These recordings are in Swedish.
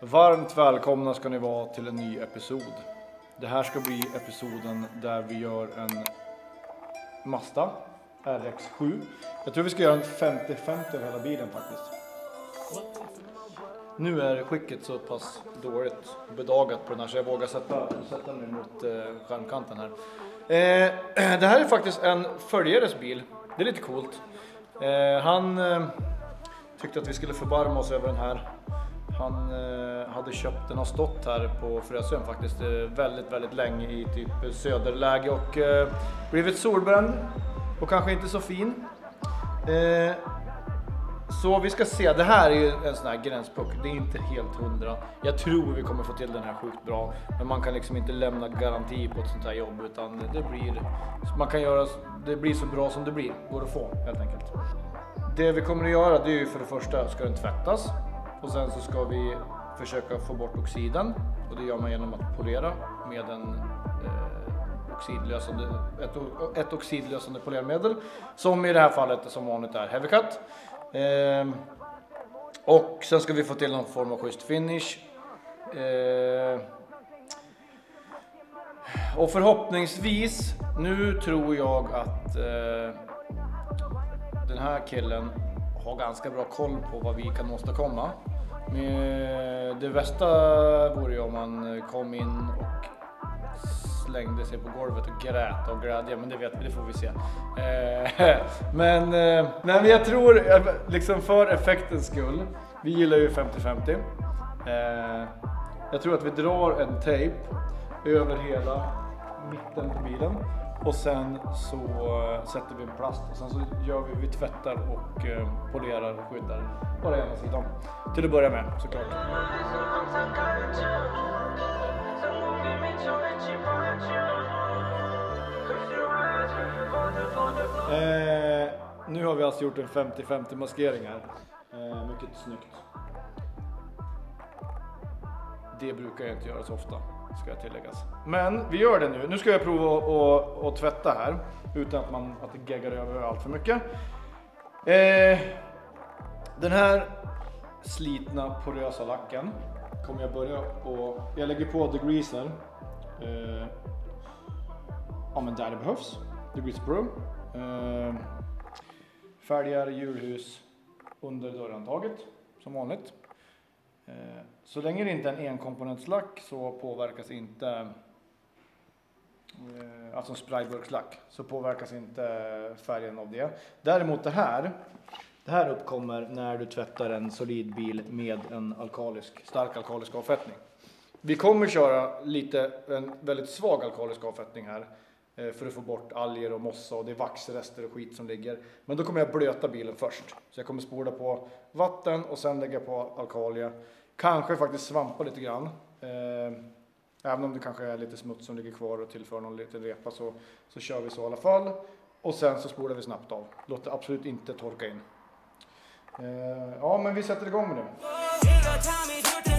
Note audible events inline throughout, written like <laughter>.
Varmt välkomna ska ni vara till en ny episod. Det här ska bli episoden där vi gör en Mazda RX7. Jag tror vi ska göra en 50-50 av hela bilen faktiskt. Nu är skicket så pass dåligt bedagat på den här så jag vågar sätta, sätta mig mot eh, skärmkanten här. Eh, <clears throat> det här är faktiskt en följares bil. Det är lite coolt. Eh, han eh, tyckte att vi skulle förbarma oss över den här. Han eh, hade köpt den, har stått här på Frösön faktiskt eh, väldigt, väldigt länge i typ söderläge och eh, blivit solbränd och kanske inte så fin. Eh, så vi ska se, det här är ju en sån här gränspuck. det är inte helt hundra. Jag tror vi kommer få till den här sjukt bra, men man kan liksom inte lämna garanti på ett sånt här jobb utan det blir, man kan göra, det blir så bra som det blir, går att få helt enkelt. Det vi kommer att göra det är ju för det första ska den tvättas och sen så ska vi försöka få bort oxiden och det gör man genom att polera med en eh, oxidlösande, ett, ett oxidlösande polermedel som i det här fallet som vanligt är Heavy Cut. Eh, och sen ska vi få till någon form av schysst finish. Eh, och förhoppningsvis, nu tror jag att eh, den här killen har ganska bra koll på vad vi kan åstadkomma. Men eh, det värsta vore ju om man kom in och slängde sig på golvet och grät av glädje, men det, vet, det får vi se. Eh, <laughs> men, eh, men jag tror, liksom för effektens skull, vi gillar ju 50-50. Jag tror att vi drar en tejp över hela mitten på bilen och sen så eh, sätter vi en plast och sen så gör vi, vi tvättar och eh, polerar och skyddar bara ena sidan. Till att börja med såklart. Eh, nu har vi alltså gjort en 50-50 maskering här. Eh, mycket snyggt. Det brukar jag inte göra så ofta, ska jag tilläggas. Men vi gör det nu. Nu ska jag prova att, att tvätta här utan att, man, att det geggar över allt för mycket. Eh, den här slitna porösa lacken kommer jag börja och jag lägger på degreaser. Eh, ja men där det behövs. Degreaser Pro. Eh, fälgar, hjulhus under dörrhandtaget som vanligt. Eh, så länge det inte är en enkomponentslack så påverkas inte eh, alltså en sprayburkslack så påverkas inte färgen av det. Däremot det här, det här uppkommer när du tvättar en solid bil med en alkalisk, stark alkalisk avfettning. Vi kommer köra lite, en väldigt svag alkalisk avfettning här Eh, för att få bort alger och mossa och det är vaxrester och skit som ligger. Men då kommer jag blöta bilen först. Så jag kommer spola på vatten och sen lägga på alkalia. Kanske faktiskt svampa lite grann. Eh, även om det kanske är lite smuts som ligger kvar och tillför någon liten repa så, så kör vi så i alla fall. Och sen så spolar vi snabbt av. Låt det absolut inte torka in. Eh, ja, men vi sätter igång med det.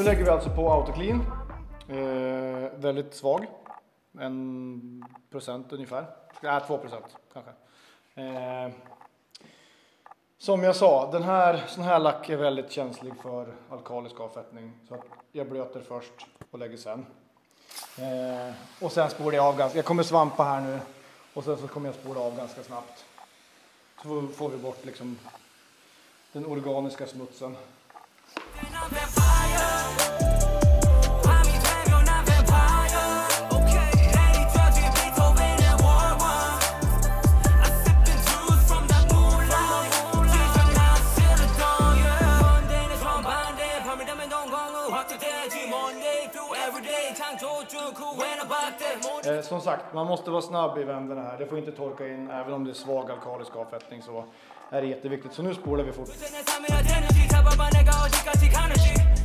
Nu lägger vi alltså på autoclean. Eh, väldigt svag. En procent ungefär. Nej, två procent kanske. Eh, som jag sa, den här, sån här lack är väldigt känslig för alkalisk avfettning. Så att jag blöter först och lägger sen. Eh, och sen spolar jag av ganska, jag kommer svampa här nu. Och sen så kommer jag spola av ganska snabbt. Så får, får vi bort liksom den organiska smutsen. Eh, som sagt, man måste vara snabb i vänderna här. Det får inte torka in, även om det är svag alkalisk avfettning så är det jätteviktigt. Så nu spolar vi fort.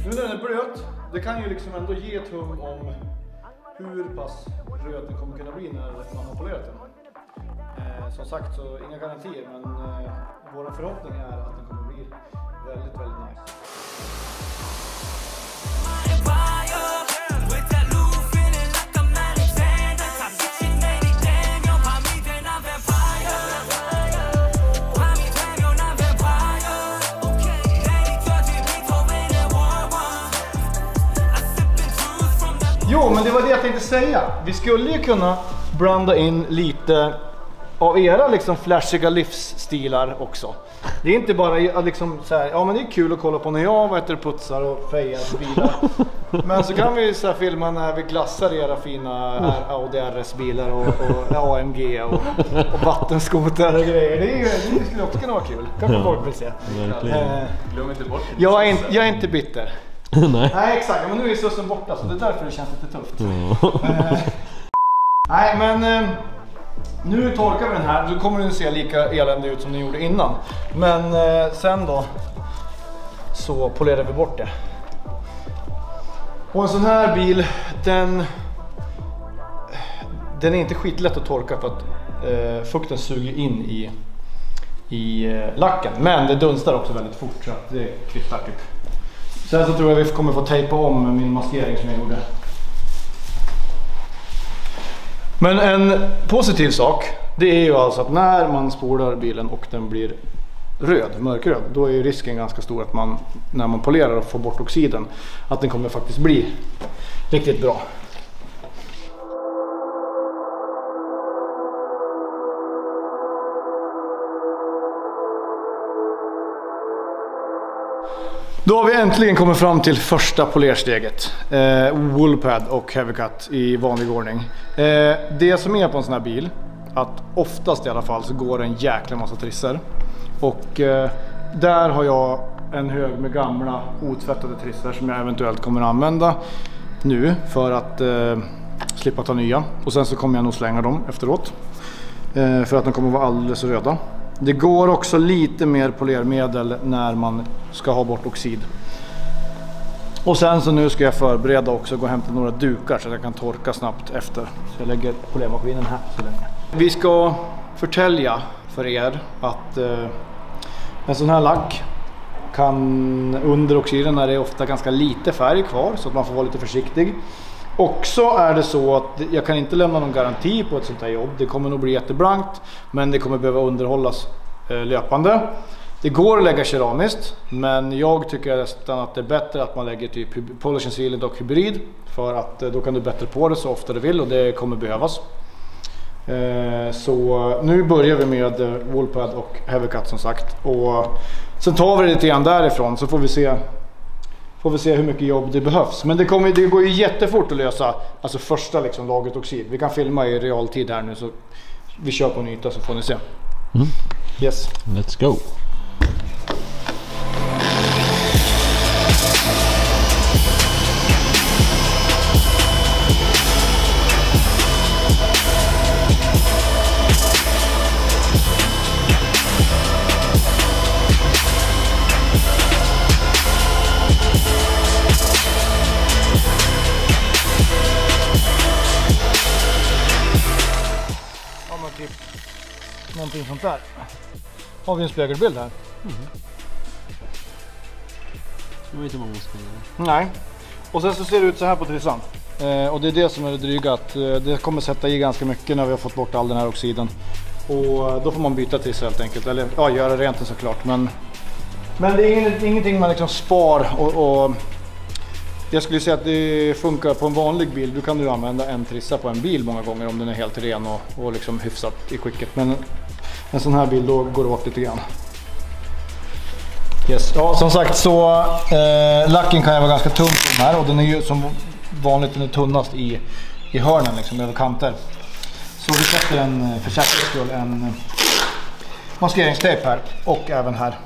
Nu när den är blöt, det kan ju liksom ändå ge ett hum om hur pass röd den kommer kunna bli när man har polerat den. Eh, som sagt så inga garantier men eh, vår förhoppning är att den kommer bli väldigt, väldigt nice. Säga. Vi skulle ju kunna blanda in lite av era liksom flashiga livsstilar också. Det är inte bara liksom så här, ja men det är kul att kolla på när jag vad heter, putsar och fejar på bilar. <laughs> Men så kan vi så här filma när vi glassar era fina Audi RS-bilar och, och AMG och, och vattenskotrar och grejer. Det, är, ju- det skulle också kunna vara kul. Kanske folk vill se. Verkligen. Eh, Glöm inte bort det. jag, är inte, jag är inte bitter. <laughs> Nej. Nej exakt, men nu är sussen borta så det är därför det känns lite tufft. Eh, <laughs> Nej men eh, nu torkar vi den här, då kommer den se lika eländig ut som den gjorde innan. Men eh, sen då så polerar vi bort det. Och en sån här bil, den, den är inte skitlätt att torka för att eh, fukten suger in i, i eh, lacken. Men det dunstar också väldigt fort så att det kvittar typ. Sen så tror jag vi kommer få tejpa om min maskering som jag gjorde. Men en positiv sak, det är ju alltså att när man spolar bilen och den blir röd, mörkröd, då är ju risken ganska stor att man när man polerar och får bort oxiden, att den kommer faktiskt bli riktigt bra. Då har vi äntligen kommit fram till första polersteget. Eh, Woolpad och Heavycut i vanlig ordning. Eh, det som är på en sån här bil, att oftast i alla fall så går det en jäkla massa trissor. Och eh, där har jag en hög med gamla otvättade trissor som jag eventuellt kommer att använda nu för att eh, slippa ta nya. Och sen så kommer jag nog slänga dem efteråt. Eh, för att de kommer att vara alldeles röda. Det går också lite mer polermedel när man ska ha bort oxid. Och sen så nu ska jag förbereda också, gå och hämta några dukar så att jag kan torka snabbt efter. Så jag lägger polermaskinen här så länge. Vi ska förtälja för er att eh, en sån här lack kan under oxiden är det ofta ganska lite färg kvar så att man får vara lite försiktig. Också är det så att jag kan inte lämna någon garanti på ett sånt här jobb. Det kommer nog bli jätteblankt men det kommer behöva underhållas eh, löpande. Det går att lägga keramiskt men jag tycker nästan att det är bättre att man lägger typ Polish and Sealant och hybrid för att eh, då kan du bättre på det så ofta du vill och det kommer behövas. Eh, så nu börjar vi med Woolpad och Heavycut som sagt. Och sen tar vi det lite grann därifrån så får vi se Får vi se hur mycket jobb det behövs. Men det, kommer, det går ju jättefort att lösa alltså första liksom, lagret oxid. Vi kan filma i realtid här nu så vi kör på en yta så får ni se. Yes. Let's go. Någonting sånt där. Har vi en spegelbild här? Det var inte många spelare. Nej. Och sen så ser det ut så här på trissan. Eh, och det är det som är det dryga att eh, det kommer sätta i ganska mycket när vi har fått bort all den här oxiden. Och eh, då får man byta trissa helt enkelt. Eller ja, göra rent den såklart. Men, men det är ingen, ingenting man liksom spar och, och jag skulle säga att det funkar på en vanlig bil. Du kan du använda en trissa på en bil många gånger om den är helt ren och, och liksom hyfsat i skicket. Men en sån här bil då går det åt lite grann. Yes. Ja, som sagt så eh, lacken kan ju vara ganska tunn på den här och den är ju som vanligt den är tunnast i, i hörnen liksom över kanter. Så vi sätter en, eh, för säkerhets skull en eh, maskeringstejp här och även här.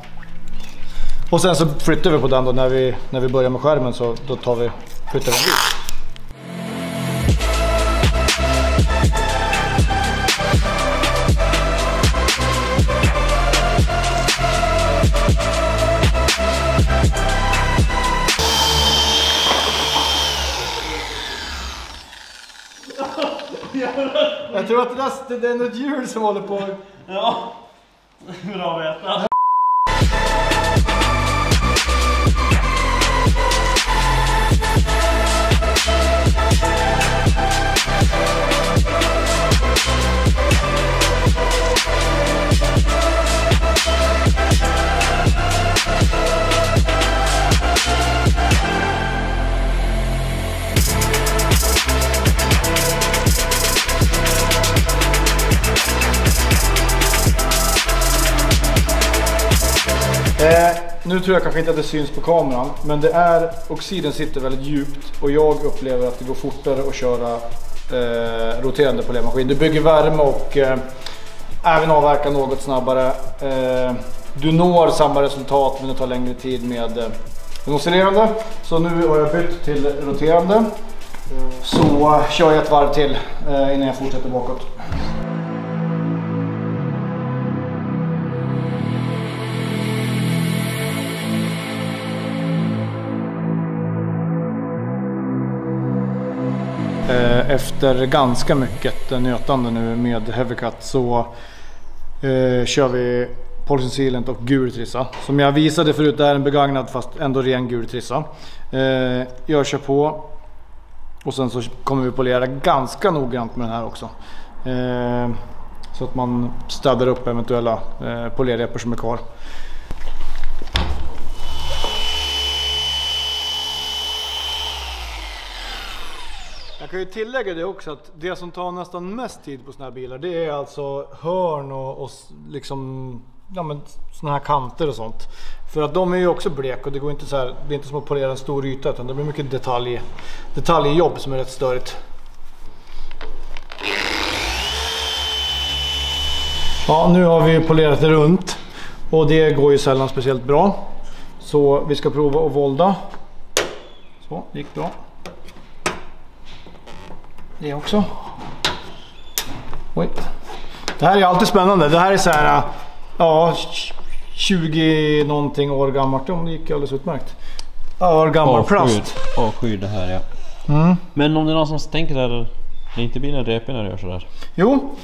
Och sen så flyttar vi på den då när vi, när vi börjar med skärmen så då tar vi, flyttar vi den dit. Det, är något djur som håller på. Ja, <laughs> bra att veta. Nu tror jag kanske inte att det syns på kameran, men det är, oxiden sitter väldigt djupt och jag upplever att det går fortare att köra eh, roterande polermaskin. Du bygger värme och eh, även avverkar något snabbare. Eh, du når samma resultat men det tar längre tid med eh, den oscillerande. Så nu har jag bytt till roterande. Så kör jag ett varv till eh, innan jag fortsätter bakåt. Eh, efter ganska mycket nötande nu med Heavycut så eh, kör vi Policy Sealant och gul trissa. Som jag visade förut, det är en begagnad fast ändå ren gul trissa. Eh, jag kör på och sen så kommer vi polera ganska noggrant med den här också. Eh, så att man städar upp eventuella eh, polerrepor som är kvar. Jag kan ju tillägga det också att det som tar nästan mest tid på såna här bilar det är alltså hörn och, och liksom ja, men såna här kanter och sånt. För att de är ju också blek och det går inte så här, det är inte som att polera en stor yta utan det blir mycket detalj, detaljjobb som är rätt störigt. Ja, nu har vi polerat det runt och det går ju sällan speciellt bra. Så vi ska prova att volda. Så, det gick bra. Det också. Oj. Det här är alltid spännande. Det här är så här, ja, 20 någonting år gammalt. Det gick alldeles utmärkt. År gammal plast. A-skydd det här ja. Mm. Men om det är någon som tänker att det inte blir en repig när du gör sådär. Jo,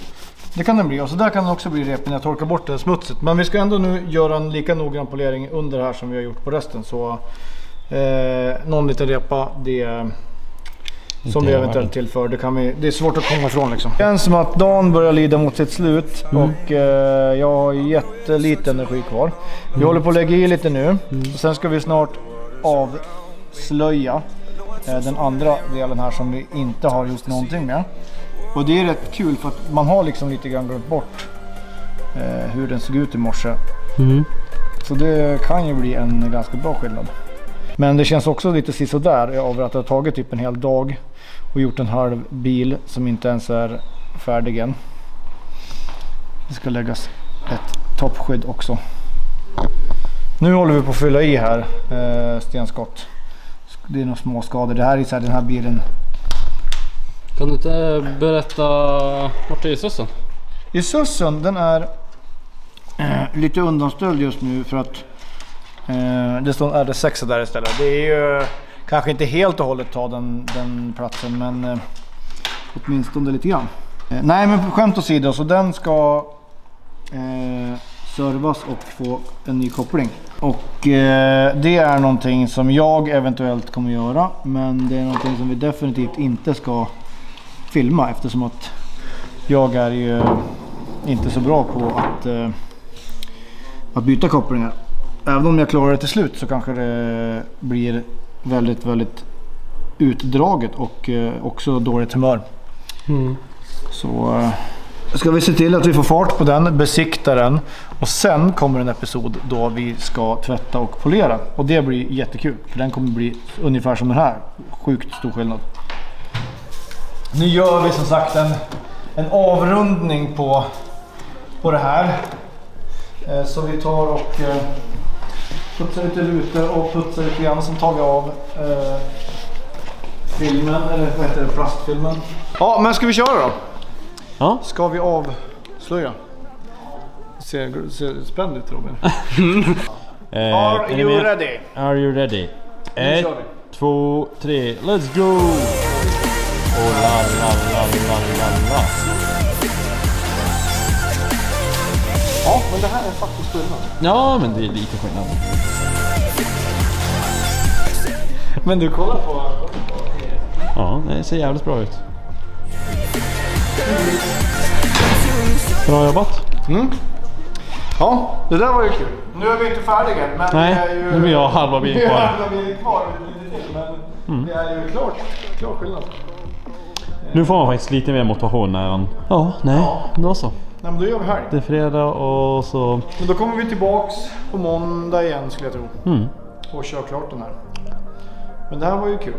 det kan den bli. Och så där kan den också bli repig när jag torkar bort det här smutset. Men vi ska ändå nu göra en lika noggrann polering under här som vi har gjort på resten. Så eh, någon liten repa, det som vi eventuellt tillför, det, kan vi, det är svårt att komma ifrån liksom. Det känns som att dagen börjar lida mot sitt slut och eh, jag har jättelite energi kvar. Vi håller på att lägga i lite nu och sen ska vi snart avslöja eh, den andra delen här som vi inte har gjort någonting med. Och det är rätt kul för att man har liksom lite grann glömt bort eh, hur den såg ut i morse. Så det kan ju bli en ganska bra skillnad. Men det känns också lite sisådär över att det har tagit typ en hel dag och gjort en halv bil som inte ens är färdig än. Det ska läggas ett toppskydd också. Nu håller vi på att fylla i här eh, stenskott. Det är några små skador. Det här är så här, den här bilen. Kan du inte berätta vart är Isusen? I Sussen den är eh, lite undanställd just nu för att eh, det står en RS6 där istället. Det är ju kanske inte helt och hållet ta den, den platsen men eh, åtminstone lite grann. Eh, nej men skämt åsido så den ska eh, servas och få en ny koppling. Och eh, det är någonting som jag eventuellt kommer göra men det är någonting som vi definitivt inte ska filma eftersom att jag är ju inte så bra på att, eh, att byta kopplingar. Även om jag klarar det till slut så kanske det blir väldigt, väldigt utdraget och eh, också dåligt humör. Så eh, ska vi se till att vi får fart på den, besikta den och sen kommer en episod då vi ska tvätta och polera. Och det blir jättekul för den kommer bli ungefär som den här. Sjukt stor skillnad. Nu gör vi som sagt en, en avrundning på, på det här. Eh, så vi tar och putsar lite rutor och putsar lite grann. Sen tar vi av eh, filmen, eller vad heter det, plastfilmen. Ja, men ska vi köra då? Ja. Ska vi avslöja? Ser, ser spänd ut Robin. <laughs> Eh, Are you med? ready? Are you ready? Ett, två, tre, let's go! Oh la la la la la la. Men det här är faktiskt skillnad. Ja, men det är lite skillnad. Men du, kolla på... Ja, det ser jävligt bra ut. Bra jobbat. Ja, det där var ju kul. Nu är vi inte färdiga, men Nej, det är ju... nu blir jag halva bilen kvar. <laughs> halva bilen kvar, lite till, men det är ju klart, klar skillnad. Nu får man faktiskt lite mer motivation när man... Ja, nej, då så. Nej, men då gör vi här. Det är fredag och så... Men då kommer vi tillbaks på måndag igen skulle jag tro. Mm. Och kör klart den här. Men det här var ju kul.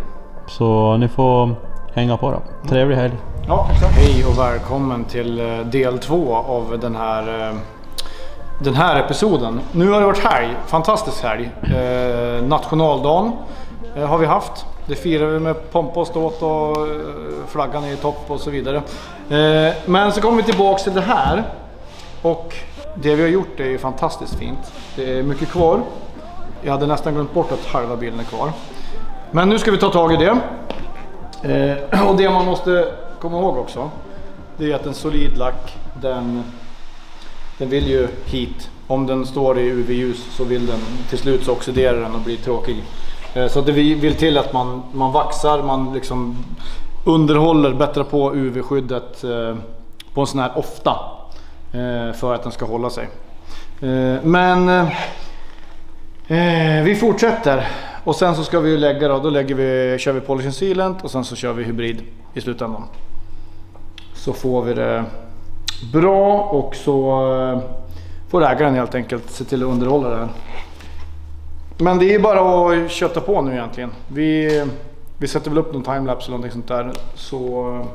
Så ni får hänga på då. Trevlig helg. Ja, exakt. Hej och välkommen till eh, del två av den här, eh, den här episoden. Nu har det varit helg, fantastisk helg. Eh, nationaldagen eh, har vi haft. Det firar vi med pompa och ståt och eh, flaggan är i topp och så vidare. Eh, men så kommer vi tillbaks till det här. Och det vi har gjort är ju fantastiskt fint. Det är mycket kvar. Jag hade nästan glömt bort att halva bilen är kvar. Men nu ska vi ta tag i det. Eh, <clears throat> och det man måste komma ihåg också, det är att en solid lack, den, den vill ju hit. Om den står i UV-ljus så vill den till slut så oxiderar den och blir tråkig. Eh, så det vill till att man, man vaxar, man liksom underhåller, bättrar på UV-skyddet eh, på en sån här ofta. Eh, för att den ska hålla sig. Men vi fortsätter. Och sen så ska vi lägga då, då lägger vi, kör vi Polishing Sealant och sen så kör vi hybrid i slutändan. Så får vi det bra och så får ägaren helt enkelt se till att underhålla det här. Men det är bara att kötta på nu egentligen. Vi, vi sätter väl upp någon timelapse eller någonting sånt där så,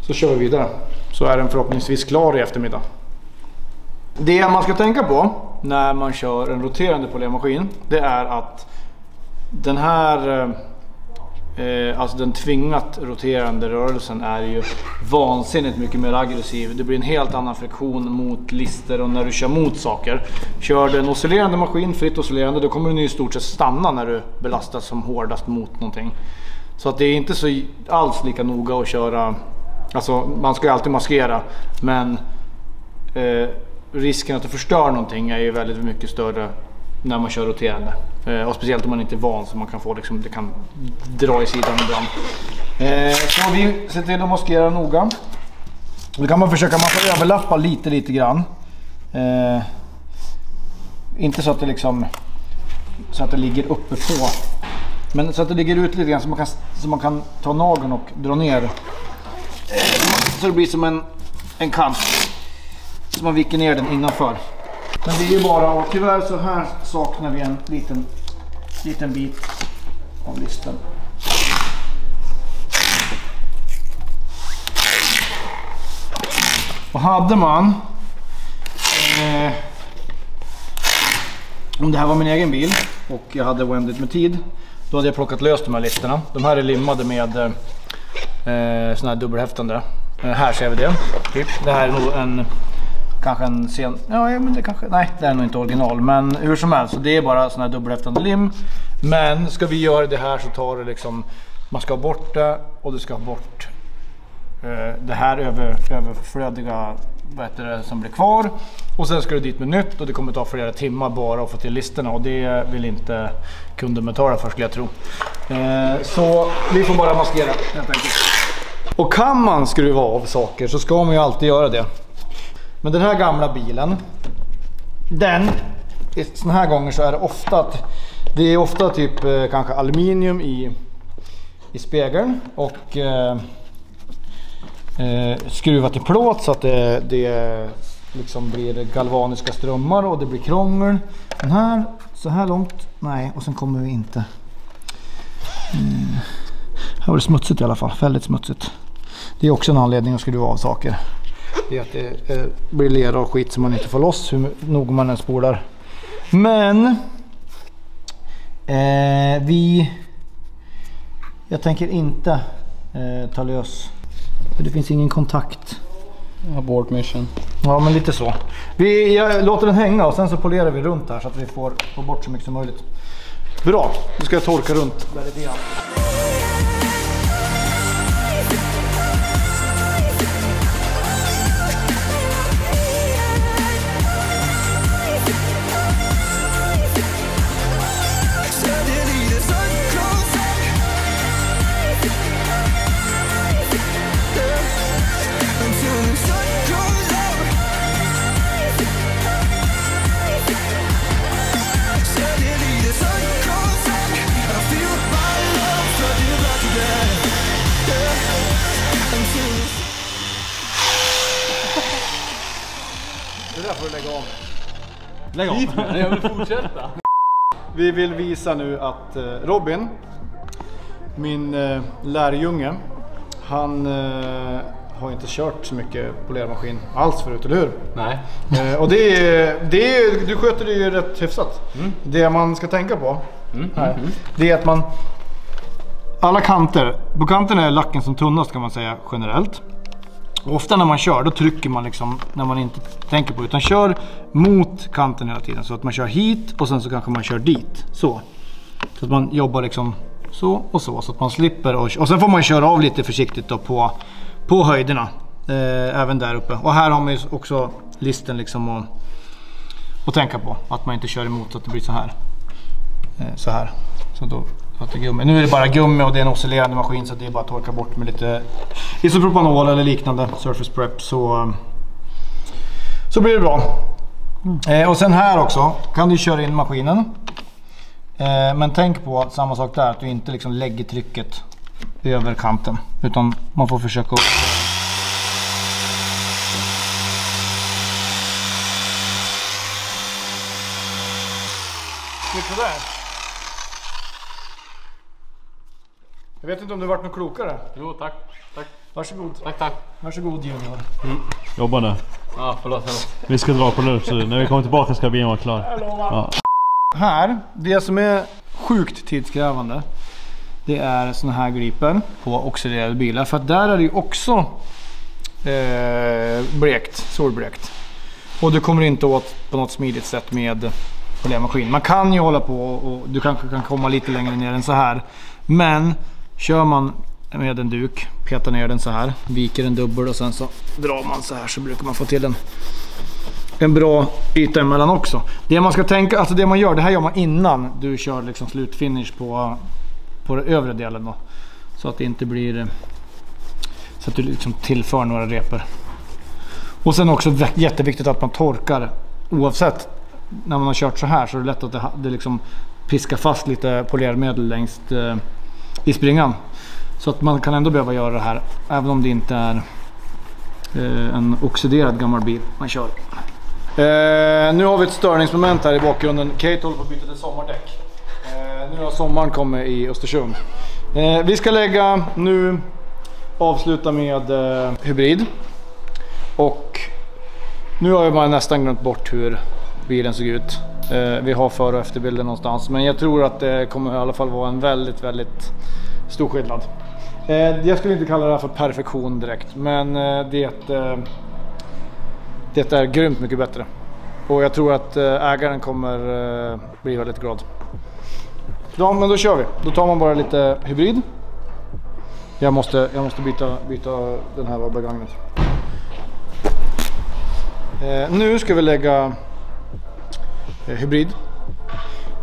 så kör vi vidare. Så är den förhoppningsvis klar i eftermiddag. Det man ska tänka på när man kör en roterande polermaskin det är att den här eh, eh, alltså den tvingat roterande rörelsen är ju vansinnigt mycket mer aggressiv. Det blir en helt annan friktion mot lister och när du kör mot saker. Kör du en oscillerande maskin, fritt oscillerande, då kommer den ju i stort sett stanna när du belastas som hårdast mot någonting. Så att det är inte så alls lika noga att köra, alltså man ska ju alltid maskera men eh, risken att du förstör någonting är ju väldigt mycket större när man kör roterande. Eh, och speciellt om man inte är van så man kan få liksom, det kan dra i sidan ibland. Eh, så vi ser till att maskera noga. Då kan man försöka, man får överlappa lite lite grann. Eh, inte så att det liksom så att det ligger uppe på. Men så att det ligger ut lite grann så man kan, så man kan ta nageln och dra ner. Eh, så det blir som en, en kant. Så man viker ner den innanför. Men det är ju bara, och tyvärr så här saknar vi en liten, liten bit av listen. Och hade man, eh, om det här var min egen bil och jag hade oändligt med tid, då hade jag plockat lös de här listerna. De här är limmade med eh, eh sån här dubbelhäftande. Eh, här ser vi det. Typ. Det här är nog en Kanske en sen... Ja, men det kanske... Nej, det är nog inte original. Men hur som helst, så det är bara sådana här dubbelhäftande lim. Men ska vi göra det här så tar det liksom... Man ska ha bort det och du ska ha bort eh, det här över, överflödiga vad heter det, som blir kvar. Och sen ska du dit med nytt och det kommer ta flera timmar bara att få till listorna och det vill inte kunden betala för skulle jag tro. Eh, så vi får bara maskera helt enkelt. Och kan man skruva av saker så ska man ju alltid göra det. Men den här gamla bilen, den, Sådana här gånger så är det ofta att det är ofta typ eh, kanske aluminium i, i spegeln och eh, eh, skruvat i plåt så att det, det liksom blir galvaniska strömmar och det blir krångel. Den här, så här långt, nej och sen kommer vi inte. Mm. Här var det smutsigt i alla fall, väldigt smutsigt. Det är också en anledning att skruva av saker. Det är att det eh, blir lera och skit som man inte får loss hur noga man än spolar. Men eh, vi... Jag tänker inte eh, ta lös. För det finns ingen kontakt. Abort mission. Ja men lite så. Vi jag låter den hänga och sen så polerar vi runt här så att vi får, får bort så mycket som möjligt. Bra, nu ska jag torka runt där lite grann. Lägga av Lägg av. Jag vill fortsätta. <laughs> Vi vill visa nu att eh, Robin, min eh, lärjunge, han eh, har inte kört så mycket polermaskin alls förut, eller hur? Nej. Och det är, det är, du sköter det ju rätt hyfsat. Det man ska tänka på här, det är att man... Alla kanter, på kanterna är lacken som tunnast kan man säga generellt. Och ofta när man kör då trycker man liksom när man inte tänker på. Utan kör mot kanten hela tiden. Så att man kör hit och sen så kanske man kör dit. Så. Så att man jobbar liksom så och så. Så att man slipper och, och sen får man köra av lite försiktigt då på, på höjderna. Eh, även där uppe. Och här har man ju också listen liksom att, att tänka på. Att man inte kör emot så att det blir så här. Eh, så här. Så då gummi. Nu är det bara gummi och det är en oscillerande maskin så det är bara att torka bort med lite isopropanol eller liknande surface prep så, så blir det bra. Eh, och sen här också kan du köra in maskinen. Eh, men tänk på samma sak där, att du inte liksom lägger trycket över kanten. Utan man får försöka att Snyggt sådär. Jag vet inte om du varit något klokare. Jo, tack. Tack. Varsågod. Tack, tack. Varsågod junior. Jobba nu. Ja, förlåt. förlåt. Vi ska dra på nu så när vi kommer tillbaka ska bilen vara klar. Ja. Här, det som är sjukt tidskrävande. Det är såna här gliper på oxiderade bilar. För att där är det ju också eh, blekt, solblekt. Och du kommer inte åt på något smidigt sätt med polermaskin. Man kan ju hålla på och du kanske kan komma lite längre ner än så här. Men kör man med en duk, petar ner den så här, viker den dubbel och sen så drar man så här så brukar man få till en en bra yta emellan också. Det man ska tänka, alltså det man gör, det här gör man innan du kör liksom slutfinish på, på den övre delen då. Så att det inte blir, så att du liksom tillför några repor. Och sen också jätteviktigt att man torkar oavsett när man har kört så här så är det lätt att det, det liksom piskar fast lite polermedel längst eh, i springan. Så att man kan ändå behöva göra det här även om det inte är eh, en oxiderad gammal bil man kör. Eh, nu har vi ett störningsmoment här i bakgrunden. Kate håller på att byta till sommardäck. Eh, nu har sommaren kommit i Östersund. Eh, vi ska lägga nu avsluta med eh, hybrid. Och nu har jag bara nästan glömt bort hur bilen såg ut. Eh, vi har före och efterbilder någonstans. Men jag tror att det kommer i alla fall vara en väldigt, väldigt stor skillnad. Eh, jag skulle inte kalla det här för perfektion direkt. Men eh, det, eh, det är grymt mycket bättre. Och jag tror att ägaren kommer bli väldigt glad. Ja, men då kör vi. Då tar man bara lite hybrid. Jag måste, jag måste byta, byta den här bagagnet. Eh, nu ska vi lägga hybrid.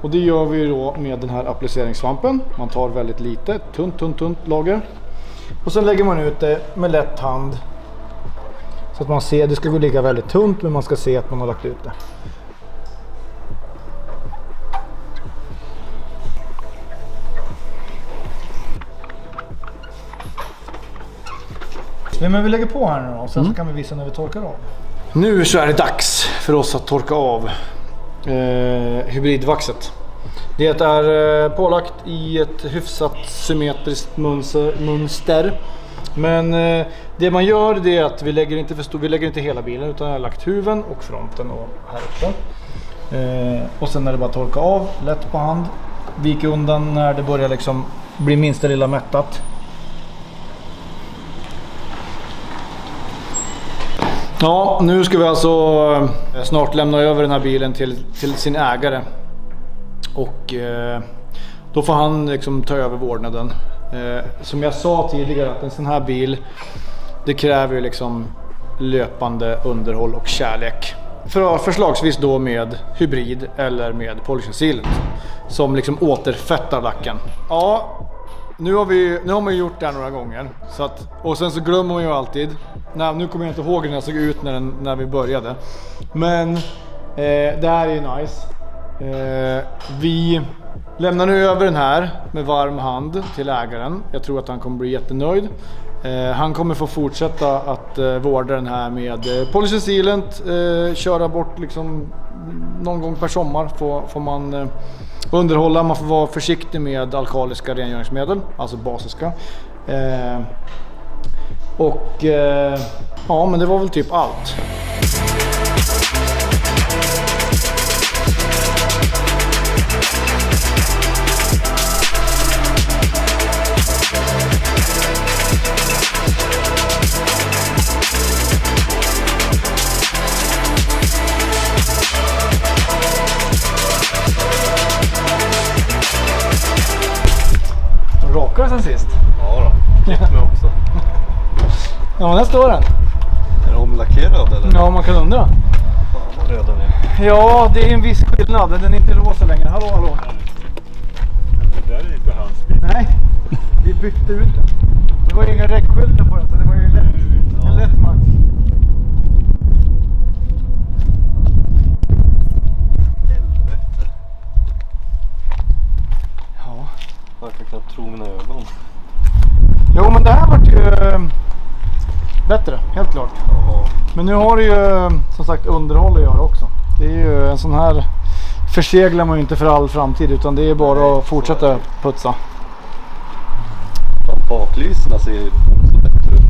Och det gör vi då med den här appliceringssvampen. Man tar väldigt lite, tunt, tunt, tunt lager. Och sen lägger man ut det med lätt hand. Så att man ser, det ska gå ligga väldigt tunt men man ska se att man har lagt ut det. Men vi lägger på här nu då, sen så kan vi visa när vi torkar av. Nu så är det dags för oss att torka av eh, hybridvaxet. Det är eh, pålagt i ett hyfsat symmetriskt mönster. Men eh, det man gör det är att vi lägger inte för stor, vi lägger inte hela bilen utan jag har lagt huven och fronten och här uppe. Eh, och sen är det bara att torka av lätt på hand. Vika undan när det börjar liksom bli minsta lilla mättat. Ja, nu ska vi alltså eh, snart lämna över den här bilen till, till sin ägare. Och eh, då får han liksom ta över vårdnaden. Eh, som jag sa tidigare att en sån här bil det kräver ju liksom löpande underhåll och kärlek. För, förslagsvis då med hybrid eller med polishing. Som liksom återfettar lacken. Ja, nu har, vi, nu har man ju gjort det här några gånger. Så att, och sen så glömmer man ju alltid. Nej, nu kommer jag inte ihåg hur den såg ut när, den, när vi började. Men eh, det här är ju nice. Eh, vi lämnar nu över den här med varm hand till ägaren. Jag tror att han kommer bli jättenöjd. Eh, han kommer få fortsätta att eh, vårda den här med eh, Policy Sealant, eh, köra bort liksom någon gång per sommar får, får man eh, underhålla. Man får vara försiktig med alkaliska rengöringsmedel, alltså basiska. Eh, och eh, ja, men det var väl typ allt. Ja, men där står den. Är det omlackerad eller? Ja, man kan undra. Fan röd den är. Ja, det är en viss skillnad. Den är inte rosa längre. Hallå, hallå. Det där är inte hans bil. Nej, vi bytte ut den. Det var ju inga räckskyltar på den, så det var ju lätt. En lätt match. Helvete. Ja. Jag kan knappt tro mina ögon. Jo, men det här vart ju eh, bättre, helt klart. Men nu har du ju som sagt underhåll att göra också. Det är ju en sån här förseglar man ju inte för all framtid utan det är bara att fortsätta putsa. Baklyserna ser ju också bättre ut.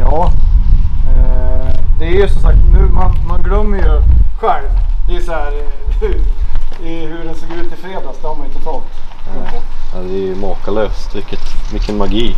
Ja, eh, det är ju som sagt nu man, man glömmer ju själv. Det är så här eh, hur, den såg ut i fredags. Det har man ju totalt glömt. Ja, det är ju makalöst. Vilket, vilken magi.